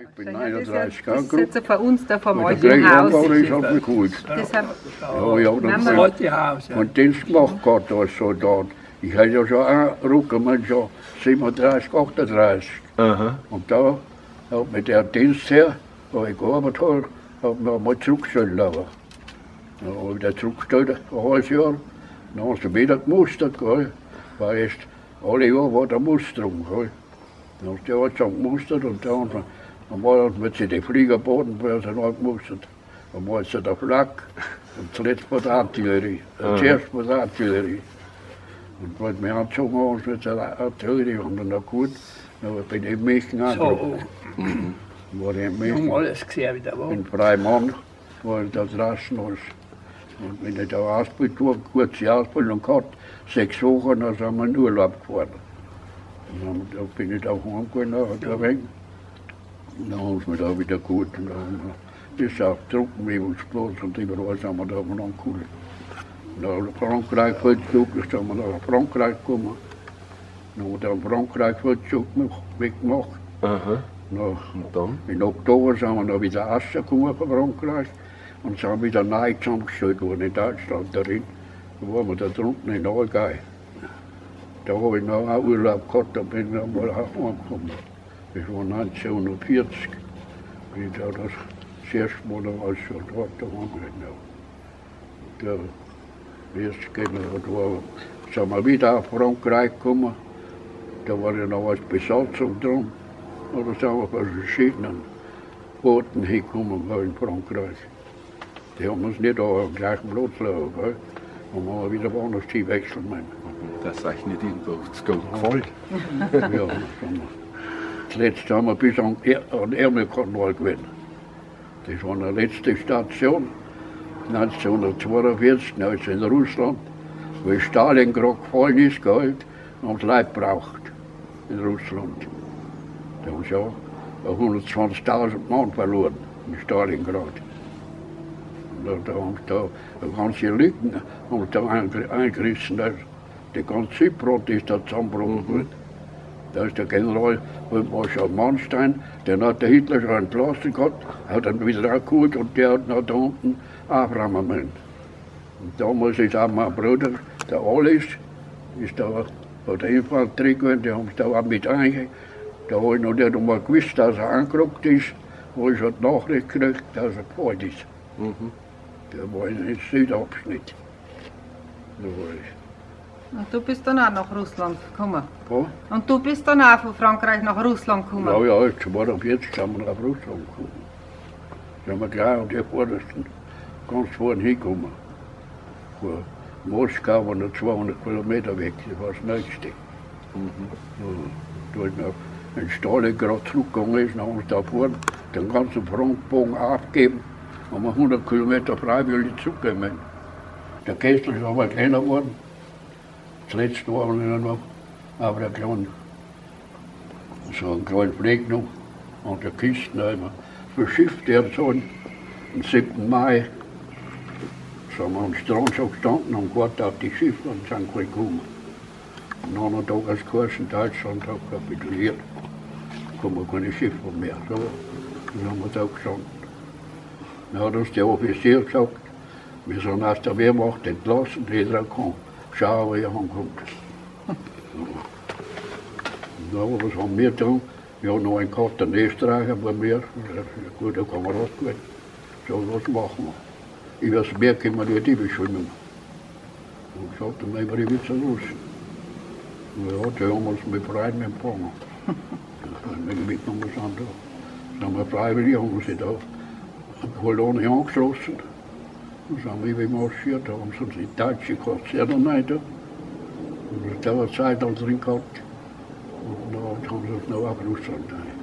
Ich bin 31 Jahre Das ist jetzt von uns da vom Und alten Haus. Ist auf mich geholt. Das haben, Ja, ja, dann ich von Dienst gemacht gehabt als Soldat. Ich hatte ja schon angerufen, man schon 37, 38. Aha. Und da hat mit der Dienst her, wo ich gearbeitet habe, hat mir mal zurückgestellt lassen. Dann habe ich wieder zurückgestellt, ein halbes Jahr. Dann haben sie wieder gemustert, gell. Weil erst alle Jahre war der Musterung, gell. Dann haben sie schon gemustert und dann, dann war das mit sie die Fliegerboden, weil sie noch gemustert. Dann war es der Flak und zuletzt war die Artillerie. Zuerst war die Artillerie. Und wenn wir angezogen haben, mit der Artillerie, und dann noch gut, dann bin ich in München So, angekommen. War ich in wir haben alles gesehen, wie der war. In Freimann war ich da draußen. als- Und wenn ich da Ausbildung, eine kurze Ausbildung gehabt, sechs Wochen, dann sind wir in Urlaub gefahren. Und dann da bin ich da heimgegangen, da weg. Und dann haben sie mir da wieder gut. Und dann haben wir bis auf Truppenübungsplatz und überall sind wir da noch cool. Und dann Frankreich Feldzug, da sind wir nach Frankreich gekommen. Dann haben wir dann Frankreich Feldzug weggemacht. Aha. Nach Und dann? in Oktober sind wir noch wieder rausgekommen von Frankreich und sind wieder neu zusammengestellt worden in Deutschland darin. Da waren wir da drunten in Allgäu. Da habe ich noch einen Urlaub gehabt, da bin ich noch mal heimgekommen. Das war 1940. Bin ich da das, das erste Mal als Soldat daheim gewesen. Da, erst genau, da war, sind wir wieder nach Frankreich gekommen. Da war ja noch als Besatzung drin. Und da sind wir bei verschiedenen Booten hingekommen in Frankreich. Die haben uns nicht auf dem gleichen Platz lassen. Gell. Und haben wir wieder woanders hinwechseln müssen. Das irgendwo zu gut gefällt. Ja, das haben wir. Zuletzt haben wir bis an, er an Ärmelkanal gewesen. Das war die letzte Station. 1942, also in Russland, wo Stalingrad gefallen ist, gell, sie Leute gebraucht in Russland. Da haben sie ja 120.000 Mann verloren in Stalingrad. Da, da haben sie da eine ganze Lücken eingerissen. Da, die ganze Zypern ist da zusammengebrochen. Da ist der General Marschall Manstein, den hat der Hitler schon entlassen gehabt, hat ihn wieder abgeholt und der hat noch da unten aufräumen müssen. Und damals ist auch mein Bruder, der Alice, ist da von der Infanterie gewesen, die haben es da auch mit einge. Da habe ich noch nicht einmal gewusst, dass er angerückt ist, wo ich die Nachricht gekriegt, dass er gefallen ist. Mhm. Der war in Südabschnitt. Da war ich. Und du bist dann auch nach Russland gekommen. Ja, Und du bist dann auch von Frankreich nach Russland gekommen. ja, ja, jetzt 42 sind wir nach Russland gekommen. Da sind wir gleich an die vordersten ganz vorne hingekommen. Von Moskau war noch 200 Kilometer weg, das war das nächste. Ja, Da ist noch ein Stalingrad zurückgegangen ist, dann haben sie da vorne den ganzen Frontbogen aufgegeben, haben wir 100 Kilometer freiwillig zurückgegeben. Der Kessel ist aber kleiner geworden. Zuletzt waren wir noch, aber der kleine so einen kleinen Fleck noch an der Kiste haben wir verschifft. Der so am 7. Mai sind wir am Strand schon gestanden und gewartet auf die Schiffe und sind gekommen. Und nach einem Tag als Kurs in Deutschland hat kapituliert. Kommen keine Schiffe mehr. So, dann haben wir da gestanden. Dann hat uns der Offizier gesagt, wir sind aus der Wehrmacht entlassen, jeder kann schauen, wie er ankommt. Ja, was haben wir getan? Wir haben noch einen gehabt, einen Österreicher bei mir, ein guter Kamerad gewesen. So, was machen wir? Über das Meer können wir nicht überschwimmen. Und gesagt, dann nehmen wir die wieder los. Ja, die haben uns mit Freien empfangen. Mitgenommen. Dann haben wir freiwillig, haben sie da eine Kolonne angeschlossen. Dann sind sagen, wie wir marschiert haben, so die Deutsche kurz her und neid. Und in der Zeit, als er ihn gehabt, und da haben sie es noch abgelöst.